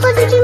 Papa, did you